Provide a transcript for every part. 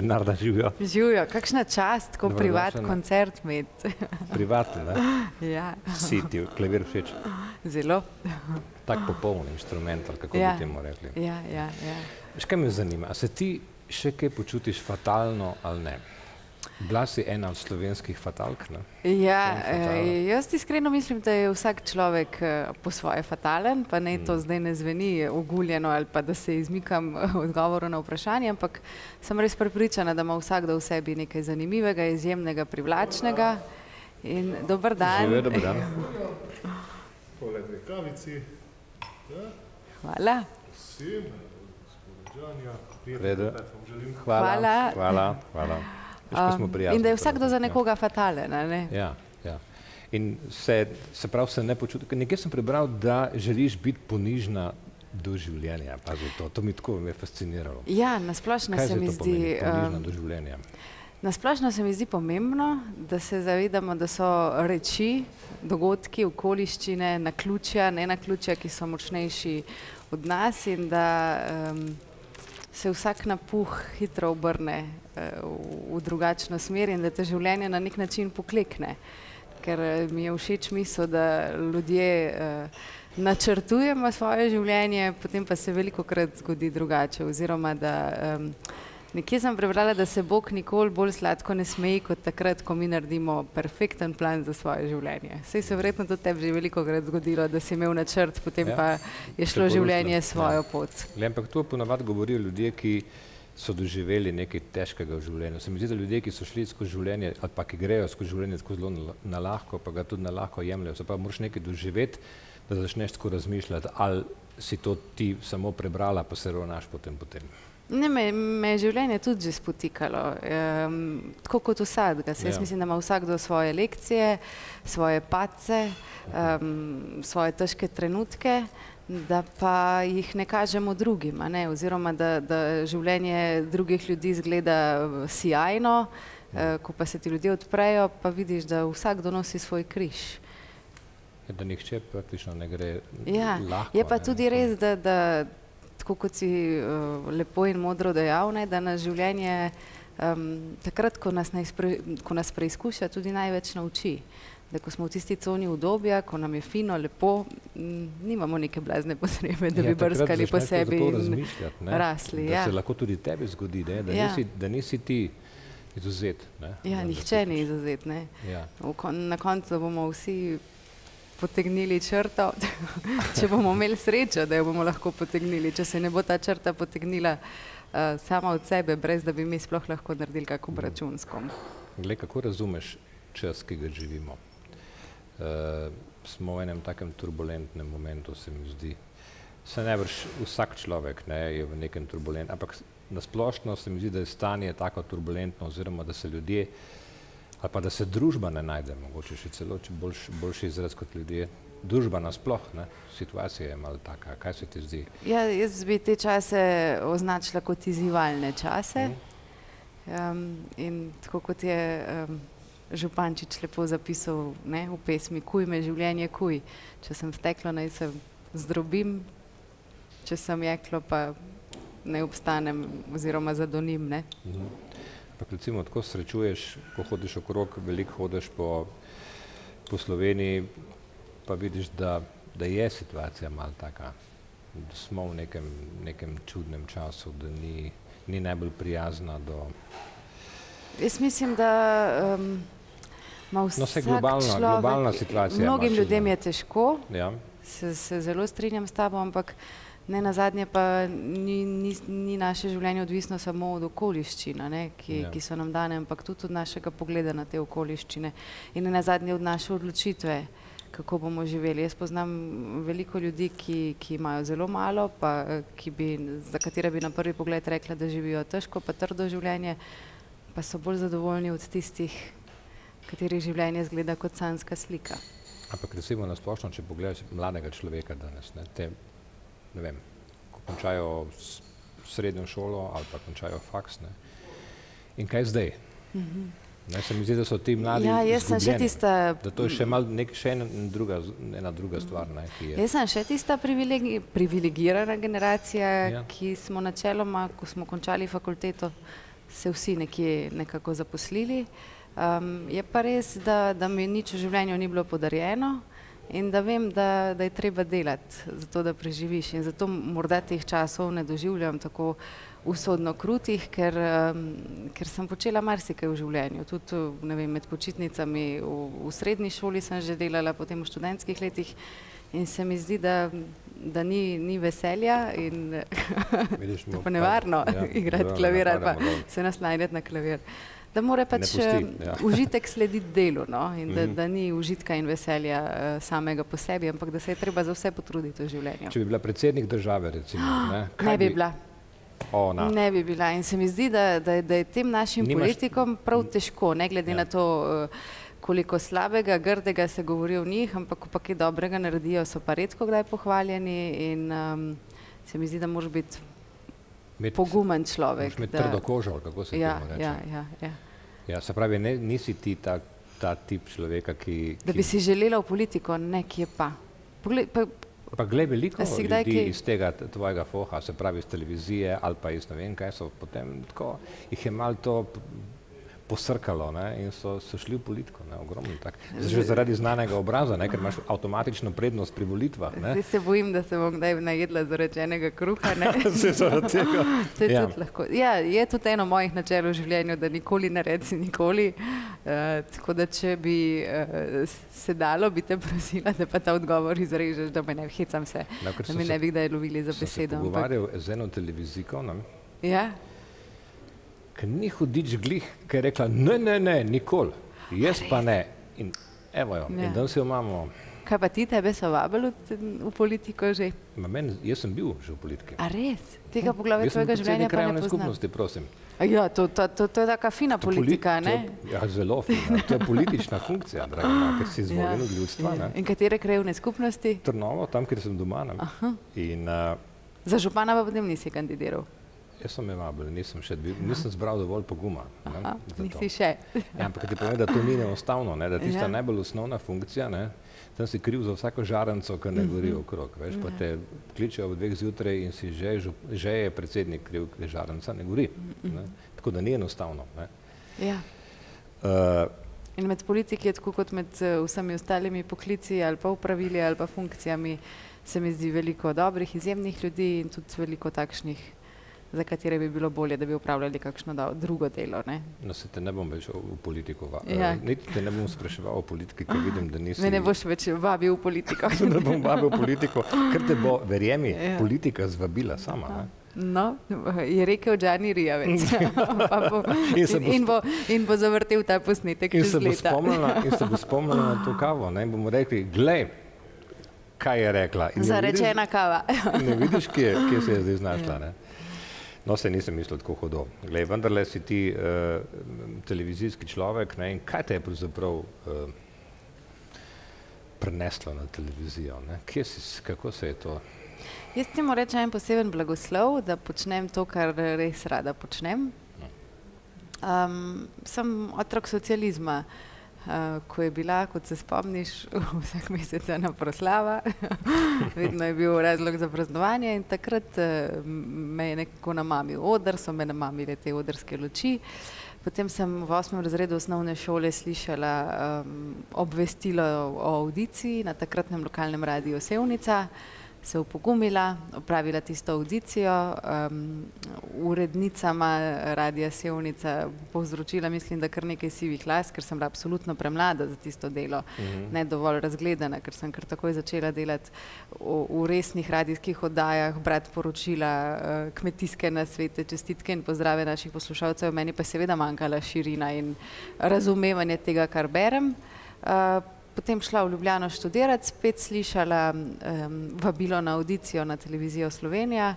Bernarda živijo. Živijo, kakšna čast, ko privat koncert imeti. Privatno, ne? ja, Si ti klavir všeč. zelo. Tak popoln inštrument, ali kako Ja. bi temu rekli. Ja, ja, ja. Veš, kaj me zanima? A se ti še kaj počutiš fatalno ali ne? Bila si ena od slovenskih fatalk, ne? Ja, eh, jaz iskreno mislim, da je vsak človek eh, po svoje fatalen, pa ne Mm. to zdaj ne zveni oguljeno ali pa da se izmikam eh, odgovoru na vprašanje, ampak sem res prepričana, da ima vsakdo v sebi nekaj zanimivega, izjemnega, privlačnega. In dober dan. Živijo, dober dan. Tole dve kavici, Hvala. vsem, sporočanja, Redu. prijetno klepet vam želim. Hvala. Hvala. Hvala. hvala. Um, in da je vsakdo za ja. nekoga fatalen. a Ne? Ja, ja. In se, se pravi, se ne počuti. Nekje sem prebral, da želiš biti ponižna do življenja. Pazi to, to mi tako me je fasciniralo. Ja, nasplošno se mi to pomeni, zdi. ponižna um, do življenja? Nasplošno se mi zdi pomembno, da se zavedamo, da so reči, dogodki, okoliščine, naključja, ne naključja, ki so močnejši od nas in da um, se vsak napuh hitro obrne uh, v, v drugačno smer in da te življenje na nek način poklekne. Ker eh, mi je všeč misel, da ljudje uh, načrtujemo svoje življenje, potem pa se veliko krat zgodi drugače. Oziroma, da um, nekje sem prebrala, da se Bog nikoli bolj sladko ne smeji kot takrat, ko mi naredimo perfekten plan za svoje življenje. Sej se verjetno tudi tebi že veliko krat zgodilo, da si imel načrt, potem Ja. ja. pa je šlo življenje rušno, svojo ja. pot. Le, ampak to ponavadi govorijo ljudje, ki so doživeli nekaj težkega v življenju. Se mi zdi, da ljudje, ki so šli skozi življenje ali pa ki grejo skozi življenje tako zelo na lahko, pa ga tudi na lahko jemljajo, se pa moraš nekaj doživeti, da začneš tako razmišljati, ali si to ti samo prebrala, pa se ravnaš potem potem. Ne, me, me je življenje tudi že spotikalo, um, tako kot vsakega. Jaz Ja. mislim, da ima vsakdo svoje lekcije, svoje pace, um, svoje težke trenutke, da pa jih ne kažemo drugim, ne? oziroma da, da življenje drugih ljudi izgleda eh, sijajno, uh, ko pa se ti ljudje odprejo, pa vidiš, da vsakdo nosi svoj križ. Da nihče praktično ne gre Ja, lahko. je pa ne. tudi res, da, da tako kot si uh, lepo in modro dejal, ne, da nas življenje um, takrat, ko nas, izpre, ko nas preizkuša, tudi največ nauči. Da ko smo v tisti coni udobja, ko nam je fino, lepo, m, nimamo neke blazne potrebe, da Ja, bi brskali po sebi in ne, rasli. Da Ja. se lahko tudi tebi zgodi, ne, da, Ja. nisi, da nisi ti izuzet. Ne, Ja, nihče ni izuzet. Ne. Ja. Kon, na koncu bomo vsi potegnili črto, če bomo imeli srečo, da jo bomo lahko potegnili. Če se ne bo ta črta potegnila uh, sama od sebe, brez da bi mi sploh lahko naredili kako obračun s kom. Glej, kako razumeš čas, ki ga živimo? Uh, smo v enem takem turbulentnem momentu, se mi zdi. Se najbrž vsak človek ne, je v nekem turbulentnem, ampak nasplošno se mi zdi, da je stanje tako turbulentno, oziroma da se ljudje, ali pa da se družba ne najde, mogoče še celo boljš, boljši izraz kot ljudje. Družba nasploh, ne, situacija je malo taka, kaj se ti zdi? Ja, jaz bi te čase označila kot izzivalne čase. Um, in tako kot je um, Župančič lepo zapisal ne, v pesmi Kuj me življenje kuj. Če sem steklo, naj se zdrobim, če sem jeklo, pa ne obstanem oziroma zadonim. Ne. Mhm. Ampak recimo tako srečuješ, ko hodiš okrog, veliko hodiš po, po Sloveniji, pa vidiš, da, da je situacija malo taka, da smo v nekem, nekem čudnem času, da ni, ni najbolj prijazna do... Jaz mislim, da um, ima vsak No, saj globalna- človek, globalna situacija Mnogim ljudem je težko, Ja, se, se zelo strinjam s tabo, ampak ne na zadnje pa ni, ni, ni naše življenje odvisno samo od okoliščin, a ne, ki, Ja. ki so nam dane, ampak tudi od našega pogleda na te okoliščine in na zadnje od naše odločitve, kako bomo živeli. Jaz poznam veliko ljudi, ki, ki imajo zelo malo, pa, bi, za katere bi na prvi pogled rekla, da živijo težko, pa trdo življenje, pa so bolj zadovoljni od tistih, katerih življenje zgleda kot sanska slika. ampak recimo na splošno, če pogledaš mladega človeka danes, ne, te, ne vem, ko končajo srednjo šolo ali pa končajo faks, ne, in kaj zdaj? Ne, se mi zdi, da so ti mladi Ja, jaz sem še tista Da to je še mal nek, še ena druga, ena druga stvar, ne. Jaz sem še tista privilegi, privilegirana generacija, Ja. ja. ki smo načeloma, ko smo končali fakulteto, se vsi nekje nekako zaposlili. Um, je pa res, da, da mi nič v življenju ni bilo podarjeno in da vem, da, da je treba delati, zato da preživiš. In zato morda teh časov ne doživljam tako usodno krutih, ker, um, ker sem počela marsikaj v življenju. Tudi vem, med počitnicami v, v srednji šoli sem že delala, potem v študentskih letih in se mi zdi, da, da ni, ni veselja in Vidiš, to mu- pa nevarno ja, igrati klavir ali pa se naslanjati na klavir. Da mora pač pusti, eh, ja. užitek slediti delu no? in da, Mhm. da ni užitka in veselja uh, samega po sebi, ampak da se je treba za vse potruditi v življenju. Če bi bila predsednik države, recimo, ne, kaj Ne bi bila. Ona. Ne bi bila in se mi zdi, da, da, da je tem našim Nimaš- politikom prav težko, ne glede Ja. na to, eh, koliko slabega, grdega se govori o njih, ampak ko pa kaj dobrega naredijo, so pa redko kdaj pohvaljeni in um, se mi zdi, da moraš biti Imeti- pogumen človek. imeti da- trdo kožo, kako se ja, temu reče. ja, ja, ja. Ja, se pravi, ne, nisi ti ta, ta tip človeka, ki. Da ki bi si želela v politiko, nekje pa. Poglej, pa Pa glej, veliko ljudi kaj- iz tega tvojega foha, se pravi iz televizije ali pa iz ne vem kaj, so potem tako, jih je malo to posrkalo ne, in so, so šli v politiko, ne, ogromno tak. Že zaradi znanega obraza, ne, ker imaš avtomatično prednost pri volitvah. Ne. zdaj se bojim, da se bom kdaj najedla zarečenega kruha. ne. Se zaradi tega. To je Ja. tudi lahko. Ja, je tudi eno mojih načel v življenju, da nikoli ne reci nikoli. Uh, tako da, če bi uh, se dalo, bi te prosila, da pa ta odgovor izrežeš, da me ne hecam se, No, da me se- ne bi kdaj lovili za se besedo. ampak- pogovarjal z eno televizijko, ne, Ja, ni hudič glih, ki je rekla, ne, ne, ne, nikoli, jaz pa ne. In evo jo, Ja. in danes jo imamo, kaj pa ti tebe so vabili v, v politiko že? ma meni, jaz sem bil že v politiki. A res? Tega poglavja Jaz sem tvojega življenja pa ne poznam. skupnosti, prosim. Ja, to, to, to, to je taka fina To poli- politika, to ne? je- Ja, zelo fina. To je politična funkcija, draga ker si izvoljen Ja. od ljudstva. Ne? In katere krajevne skupnosti? Trnovo, tam, kjer sem doma. Ne? In uh, Za župana pa potem nisi kandidiral. Jaz sem je vabil, nisem, še, nisem zbral dovolj poguma. Ne, Aha, nisi še. Ja, ampak ti povem, da to ni enostavno, ne? da tista Ja. ja. najbolj osnovna funkcija, ne? tam si kriv za vsako žarenco, ki ne gori Mhm. okrog. Veš, pa te kličejo ob dveh zjutraj in si že, že je predsednik kriv, ker žarenca ne gori. Mhm. Ne? Tako da ni enostavno. Ne? Ja. Uh, In med politiki je tako kot med eh, vsemi ostalimi poklici ali pa upravili ali pa funkcijami, se mi zdi veliko dobrih, izjemnih ljudi in tudi veliko takšnih, za katere bi bilo bolje, da bi upravljali kakšno do, drugo delo. Ne? No, se te ne bom več v politiko va- Ja. eh, Niti te ne bom spraševal o politiki, ker vidim, da nisi. Me ne boš več vabil v politiko. ne bom vabil v politiko, ker te bo, verjemi, Ja. politika zvabila sama. Ne? No, je rekel Džani Rijavec. Bo, In se bo in, bo, in bo zavrtel ta posnetek In se, spomnila, in se bo spomnila na to kavo. Ne? In bomo rekli, glej, kaj je rekla. Zarečena kava. Vidiš, ne vidiš, kje, kje se je zdaj znašla. Ne? No, se nisem mislil tako hudo. Glej, vendarle si ti uh, televizijski človek ne? in kaj te je pravzaprav uh, preneslo na televizijo? Ne? Kje si, kako se je to? Jaz ti moram reči en poseben blagoslov, da počnem to, kar res rada počnem. Um, sem otrok socializma. Uh, ko je bila, kot se spomniš, vsak mesec ena proslava, vedno je bil razlog za praznovanje in takrat uh, me je nekako namamil odr, so me namamile te odrske luči. Potem sem v osmem razredu osnovne šole slišala um, obvestilo o audiciji na takratnem lokalnem radiju Sevnica, se upogumila, opravila tisto audicijo, um, urednicama radija Sevnica povzročila, mislim, da kar nekaj sivih las, ker sem bila absolutno premlada za tisto delo, Mhm. ne dovolj razgledana, ker sem kar takoj začela delati v, v resnih radijskih oddajah, brati poročila, uh, kmetijske nasvete, čestitke in pozdrave naših poslušalcev. Meni pa je seveda manjkala širina in razumevanje tega, kar berem. Uh, Potem šla v Ljubljano študirati, spet slišala um, vabilo na audicijo na televizijo Slovenija.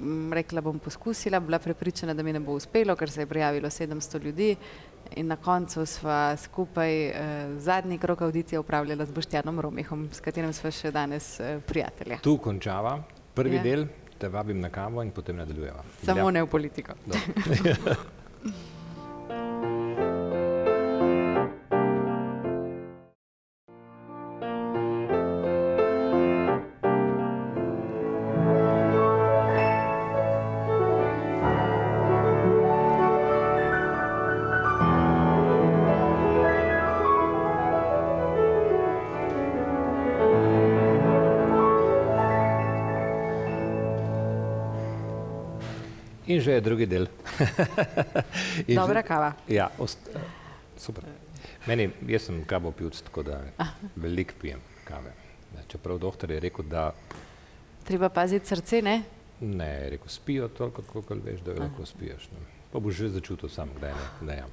Mm, Rekla bom poskusila, bila prepričana, da mi ne bo uspelo, ker se je prijavilo 700 ljudi in na koncu sva skupaj uh, zadnji krok audicije upravljala z Boštjanom Romihom, s katerim sva še danes uh, prijatelja. Tu končava prvi Ja. del, te vabim na kavo in potem nadaljujeva. Samo ne v politiko. In že je drugi del. Dobra že- kava. Ja, ost, super. Meni, jaz sem kavo pivc, tako da veliko pijem kave. Ne, Čeprav doktor je rekel, da Treba paziti srce, ne? ne, je rekel, spijo toliko, koliko veš, da lahko spiješ. Ne. Pa boš že začutil sam, kdaj ne. Kdaj ja.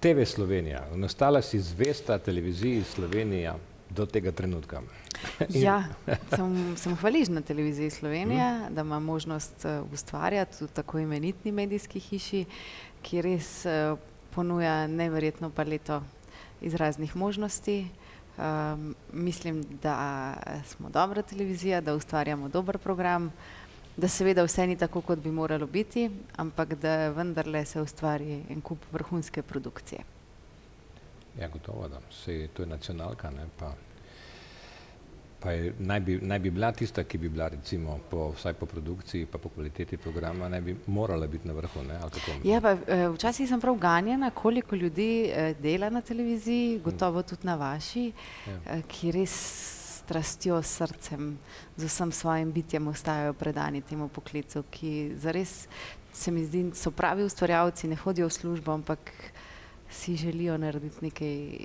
TV Slovenija, nastala si zvesta televiziji Slovenija do tega trenutka. In- Ja, sem, sem hvaležna televiziji Slovenija, da ima možnost eh, ustvarjati v tako imenitni medijski hiši, ki res eh, ponuja neverjetno paleto iz raznih možnosti. Um, mislim, da smo dobra televizija, da ustvarjamo dober program, da seveda vse ni tako, kot bi moralo biti, ampak da vendarle se ustvari en kup vrhunske produkcije. Ja, gotovo, da. Sej, to je nacionalka, ne, pa, pa je, naj, bi, naj bi bila tista, ki bi bila recimo po, vsaj po produkciji, pa po kvaliteti programa, naj bi morala biti na vrhu, ne? Ja, pa, eh, včasih sem prav ganjena, koliko ljudi eh, dela na televiziji, gotovo tudi na vaši, Ja. eh, ki res s strastjo, s srcem, z vsem svojim bitjem ostajajo predani temu poklicu, ki zares se mi zdi, so pravi ustvarjalci, ne hodijo v službo, ampak si želijo narediti nekaj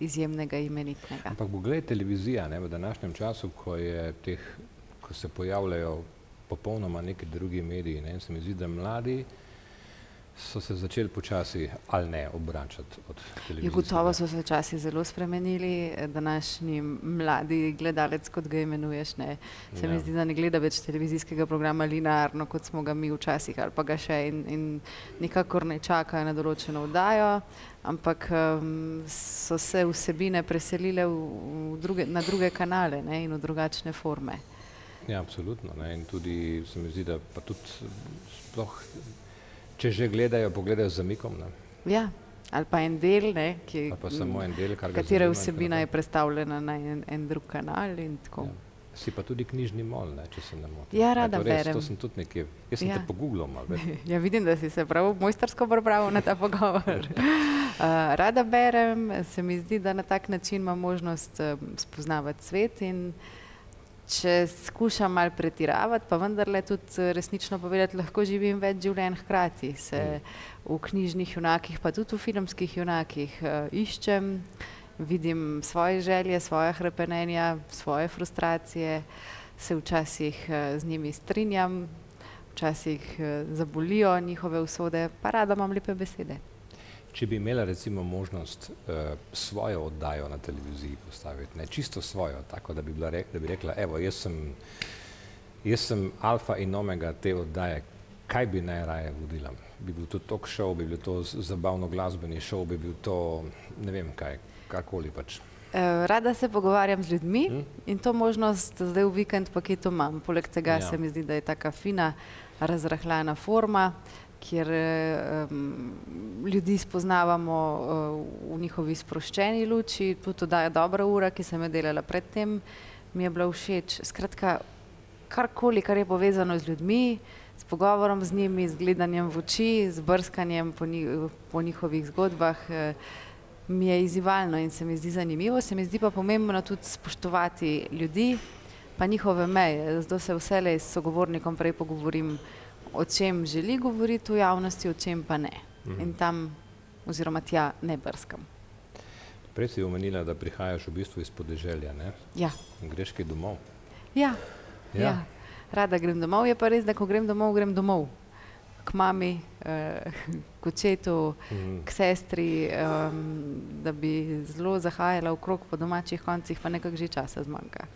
izjemnega, imenitnega. Ampak poglej televizija, ne, v današnjem času, ko, teh, ko se pojavljajo popolnoma neki drugi mediji, ne, se mi zdi, da mladi so se začeli počasi ali ne obračati od Ja, televizije. gotovo so se časi zelo spremenili. Današnji mladi gledalec, kot ga imenuješ, ne, se Ja. mi zdi, da ne gleda več televizijskega programa linearno, kot smo ga mi včasih, ali pa ga še in, in nikakor ne čaka na določeno oddajo, ampak um, so se vsebine preselile v, v druge, na druge kanale ne, in v drugačne forme. Ja, absolutno. Ne. In tudi se mi zdi, da pa tudi sploh, če že gledajo, pogledajo z zamikom, ne. Ja, ali pa en del, ne, ki, ali pa samo en del, katere vsebina je predstavljena na en, en drug kanal in tako. Ja. Si pa tudi knjižni mol, ne, če se ne motim. Ja, rada to res? berem. To sem tudi nekje, jaz sem Ja. te pogooglal malo. Ja, vidim, da si se prav mojstersko pripravil na ta pogovor. Uh, rada berem, se mi zdi, da na tak način imam možnost uh, spoznavati svet in če skušam mal pretiravati, pa vendarle tudi eh, resnično povedati, lahko živim več življenj hkrati. Se v knjižnih junakih, pa tudi v filmskih junakih uh, iščem, vidim svoje želje, svoje hrepenenja, svoje frustracije, se včasih uh, z njimi strinjam, včasih eh, zabolijo njihove usode, pa rada imam lepe besede. Če bi imela recimo možnost uh, svojo oddajo na televiziji postaviti, ne, čisto svojo, tako da bi, bila, rek, da bi rekla, evo, jaz sem, jaz sem alfa in omega te oddaje, kaj bi najraje vodila? Bi bil to talk show, bi bil to zabavno glasbeni show, bi bil to ne vem kaj, karkoli pač. Eh, Rada se pogovarjam z ljudmi Hm? in to možnost zdaj v vikend paketu imam. Poleg tega Ja. se mi zdi, da je taka fina, razrahljana forma, kjer um, ljudi spoznavamo uh, v njihovi sproščeni luči. Tudi oddaja Dobra ura, ki sem jo delala predtem, mi je bila všeč. Skratka, karkoli, kar je povezano z ljudmi, s pogovorom z njimi, z gledanjem v oči, z brskanjem po, nji, po njihovih zgodbah. eh, mi je izzivalno in se mi zdi zanimivo, se mi zdi pa pomembno tudi spoštovati ljudi, pa njihove meje. Zato se vselej s sogovornikom prej pogovorim, o čem želi govoriti v javnosti, o čem pa ne. Mhm. In tam oziroma tja ne brskam. Prej si omenila, da prihajaš v bistvu iz podeželja, ne? Ja, greš kaj domov. ja, Ja. ja. Rada grem domov, je pa res, da ko grem domov, grem domov. K mami, eh, k očetu, Mhm. k sestri, um, da bi zelo zahajala okrog po domačih koncih, pa nekako že časa zmanjka.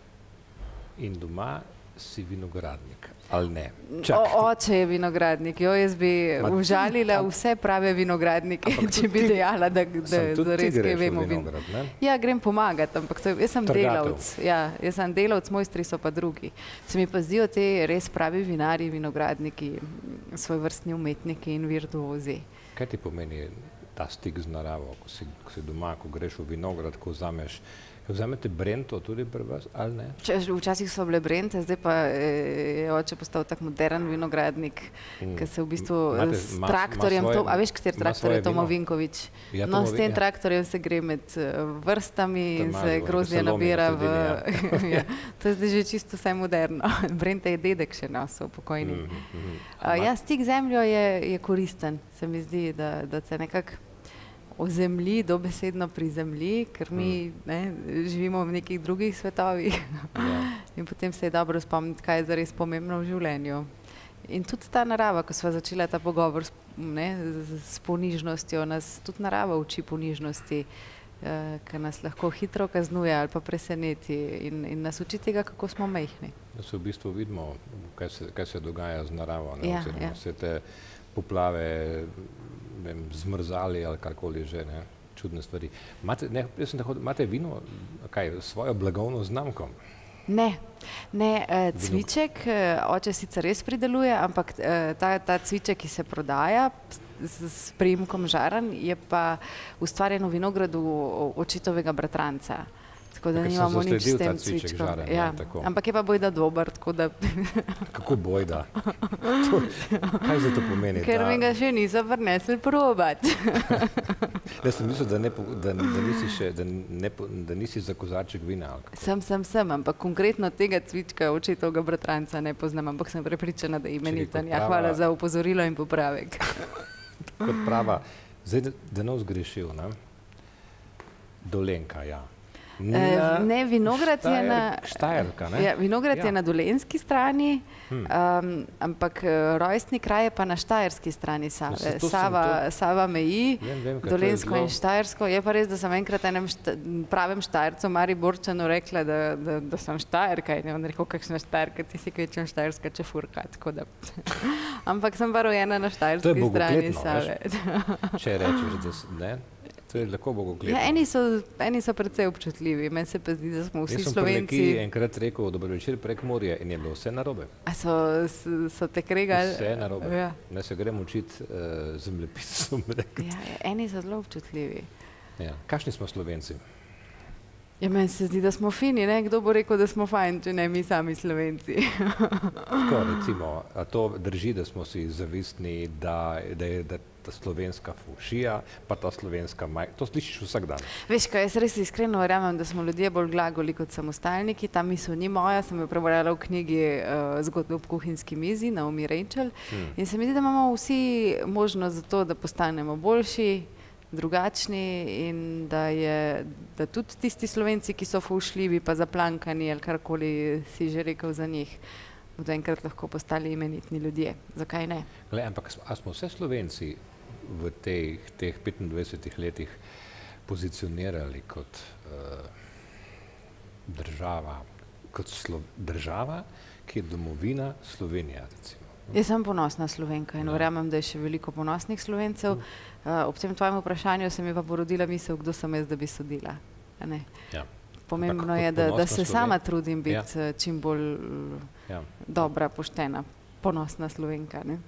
In doma si vinogradnik, ali ne? O, oče je vinogradnik, jo jaz bi Ma ti- užalila am- vse prave vinogradnike, če bi ti- dejala, da, da ti zares kaj vemo. vinograd, ne? Ja, grem pomagati, ampak to, jaz sem Trgatev. delavec. Ja, jaz sem delavec, mojstri so pa drugi. Se mi pa zdijo te res pravi vinari, vinogradniki, svoj vrstni umetniki in virtuozi. Kaj ti pomeni ta stik z naravo, ko si, ko si doma, ko greš v vinograd, ko vzameš Vzamete Brento tudi pri vas ali ne? Če, včasih so bile brente, zdaj pa eh, je oče postal tak modern vinogradnik, Mm. ki se v bistvu Imate- s traktorjem, ima svoje- to, a veš, kateri traktor je Tomo? Vinkovič? Ja, no, s tem ja. traktorjem se gre med eh, vrstami, Tam se grozdje nabira v... nasedili, ja. To je zdaj že čisto vse moderno. Brente je dedek še nosil, pokojni. Mhm, mhm. Uh, ja, stik z zemljo je, je koristen, se mi zdi, da, da se nekako ozemlji, dobesedno prizemlji, ker mi ne, živimo v nekih drugih svetovih Ja. in potem se je dobro spomniti, kaj je zares pomembno v življenju. In tudi ta narava, ko smo začeli ta pogovor s, ne, z, s ponižnostjo, nas tudi narava uči ponižnosti, eh, ki nas lahko hitro kaznuje ali pa preseneti in, in nas uči tega, kako smo majhni. Da se v bistvu vidimo, kaj se, kaj se dogaja z naravo. Ne? Ja, ja. Vse te poplave, vem, zmrzali ali karkoli že, ne? čudne stvari. Imate, ne, jaz sem tako, imate vino, kaj, svojo blagovno znamko? Ne, ne eh, cviček, eh, oče sicer res prideluje, ampak eh, ta, ta cviček, ki se prodaja s, s primkom žaran, je pa ustvarjen v vinogradu o- očetovega bratranca. Tako da sem nimamo nič s tem cviček cvičkom. žaren, ja, tako. ampak je pa bojda dober, tako da, Kako bojda? To, kaj za to pomeni? ker da, mi ga še niso prinesli probat. Jaz sem mislil, da, ne, da, da, nisi še, da, ne, da nisi za kozarček vina. sem, sem, sem, ampak konkretno tega cvička očetovega bratranca ne poznam, ampak sem prepričana, da je imeniten. Ja, hvala za upozorilo in popravek. Kot prava, zdaj da, da ne vzgrešil, ne? Dolenka, ja. Eh, Na ne, vinograd je Štajer- na. Štajerka, ne? Ja, vinograd Ja. je na dolenski strani, Hmm. um, ampak eh, rojstni kraj je pa na štajerski strani Save. zato sem Sava, Sava meji Vem, vem, to je dolensko in štajersko. Je pa res, da sem enkrat enem šta, pravem štajercu, Mari Borčanu, rekla, da, da, da sem štajerka in je on rekel, kakšna štajerka, ti si kvečem štajerska čefurka. ampak sem pa rojena na štajerski strani Save. Če rečeš, da ne, to je lahko bogokletno. Ja, eni, so, eni so precej občutljivi, meni se pa zdi, da smo vsi Jaz sem slovenci. Slovenci... enkrat rekel, dobro večer prek morja in je bilo vse narobe. A so, so, te kregali? Vse narobe. Ja. Ne se grem učiti uh, zemljepis, sem rekel. Ja, eni so zelo občutljivi. Ja. Kakšni smo Slovenci? Ja, meni se zdi, da smo fini. Ne? Kdo bo rekel, da smo fajn, če ne mi sami slovenci? Tako, recimo, a to drži, da smo si zavistni, da, da je da ta slovenska fušija, pa ta slovenska maj. To slišiš vsak dan. Veš, kaj jaz res iskreno verjamem, da smo ljudje bolj glagoli kot samostalniki. Ta misel ni moja, sem jo prebrala v knjigi uh, Zgodbe ob kuhinjski mizi na Omi Rachel. Hmm. In se mi zdi, da imamo vsi možnost za to, da postanemo boljši, drugačni in da, je, da tudi tisti slovenci, ki so fušljivi, pa zaplankani ali karkoli si že rekel za njih, bodo enkrat lahko postali imenitni ljudje. Zakaj ne? Gle, ampak a smo vse Slovenci v teh, teh 25 letih pozicionirali kot uh, država, kot slo, država, ki je domovina Slovenija. Recimo. Jaz sem ponosna slovenka in Ja. verjamem, da je še veliko ponosnih slovencev. Uh, ob tem tvojem vprašanju se mi pa porodila misel, kdo sem jaz, da bi sodila. Ja. Pomembno kot je, da, da se Sloven- sama trudim biti Ja. ja. čim bolj Ja. dobra, poštena, ponosna slovenka. Ne?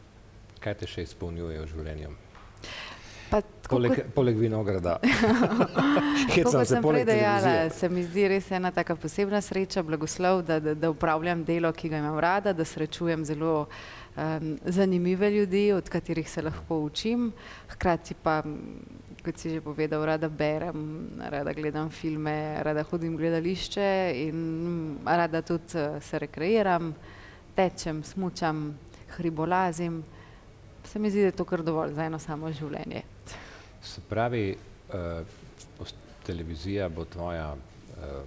Kaj te še izpolnjuje v življenju? Pa, tako Poleg, kot- poleg vinograda. Tako kot se sem poleg prej dejala, se mi zdi res ena taka posebna sreča, blagoslov, da, da, da upravljam delo, ki ga imam rada, da srečujem zelo um, zanimive ljudi, od katerih se lahko učim. Hkrati pa, kot si že povedal, rada berem, rada gledam filme, rada hodim gledališče in mm, rada tudi se rekreiram, tečem, smučam, hribolazim. Se mi zdi, da je to kar dovolj za eno samo življenje. Se pravi, uh, televizija bo tvoja, uh,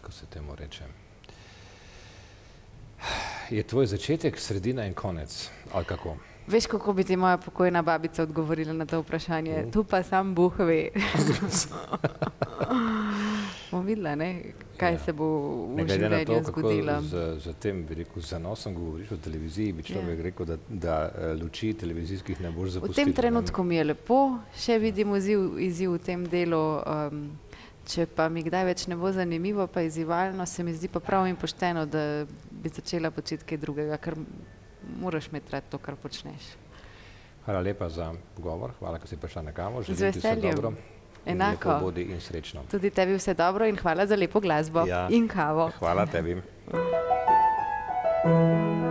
kako se temu reče, je tvoj začetek, sredina in konec, ali kako? Veš, kako bi ti moja pokojna babica odgovorila na to vprašanje? Mm. Tu pa sam Bog ve. Bomo videla, ne, kaj Ja. se bo v življenju zgodilo. z, z tem bi rekel, zanosom govoriš o televiziji, bi človek Ja. rekel, da, da eh, luči televizijskih ne boš V zapustil. tem trenutku mi je lepo, še vidim izziv, izziv v tem delu. Um, če pa mi kdaj več ne bo zanimivo, pa izzivalno, se mi zdi pa prav in pošteno, da bi začela početi kaj drugega, ker moraš imeti rad to, kar počneš. Hvala lepa za govor, hvala, ker si prišla na kavo. Z Želim vse veseljem. dobro. Enako. Bodi in srečno. Tudi tebi vse dobro in hvala za lepo glasbo Ja. in kavo. Hvala tebi. thank you